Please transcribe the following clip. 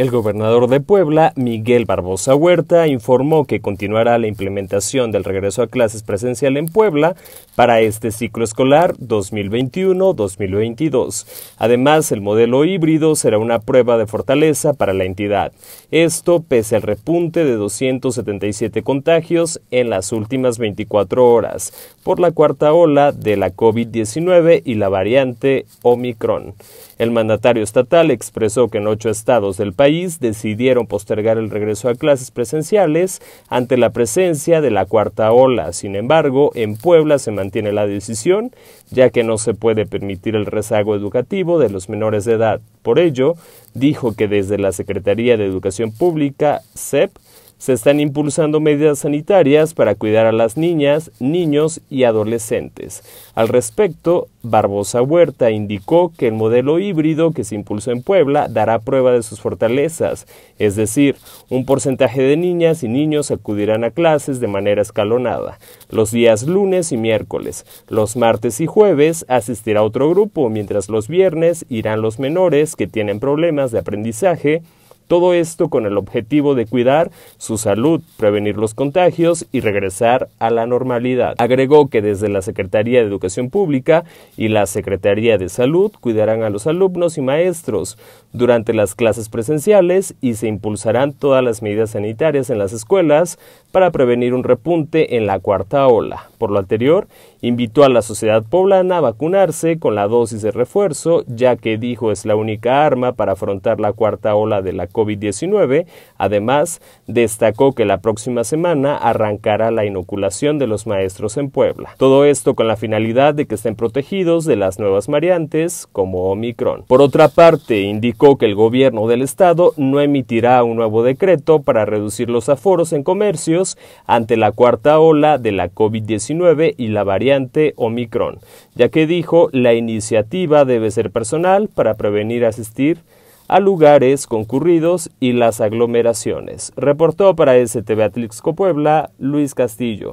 El gobernador de Puebla, Miguel Barbosa Huerta, informó que continuará la implementación del regreso a clases presencial en Puebla para este ciclo escolar 2021-2022. Además, el modelo híbrido será una prueba de fortaleza para la entidad. Esto pese al repunte de 277 contagios en las últimas 24 horas por la cuarta ola de la COVID-19 y la variante Omicron. El mandatario estatal expresó que en ocho estados del país decidieron postergar el regreso a clases presenciales ante la presencia de la cuarta ola. Sin embargo, en Puebla se mantiene la decisión, ya que no se puede permitir el rezago educativo de los menores de edad. Por ello, dijo que desde la Secretaría de Educación Pública, CEP, se están impulsando medidas sanitarias para cuidar a las niñas, niños y adolescentes. Al respecto, Barbosa Huerta indicó que el modelo híbrido que se impulsó en Puebla dará prueba de sus fortalezas, es decir, un porcentaje de niñas y niños acudirán a clases de manera escalonada. Los días lunes y miércoles, los martes y jueves asistirá otro grupo, mientras los viernes irán los menores que tienen problemas de aprendizaje todo esto con el objetivo de cuidar su salud, prevenir los contagios y regresar a la normalidad. Agregó que desde la Secretaría de Educación Pública y la Secretaría de Salud cuidarán a los alumnos y maestros durante las clases presenciales y se impulsarán todas las medidas sanitarias en las escuelas para prevenir un repunte en la cuarta ola. Por lo anterior, invitó a la sociedad poblana a vacunarse con la dosis de refuerzo, ya que dijo es la única arma para afrontar la cuarta ola de la COVID-19. Además, destacó que la próxima semana arrancará la inoculación de los maestros en Puebla. Todo esto con la finalidad de que estén protegidos de las nuevas variantes como Omicron. Por otra parte, indicó que el gobierno del estado no emitirá un nuevo decreto para reducir los aforos en comercios ante la cuarta ola de la COVID-19 y la variante Omicron, ya que dijo la iniciativa debe ser personal para prevenir asistir a lugares concurridos y las aglomeraciones. Reportó para STV Atlixco Puebla Luis Castillo.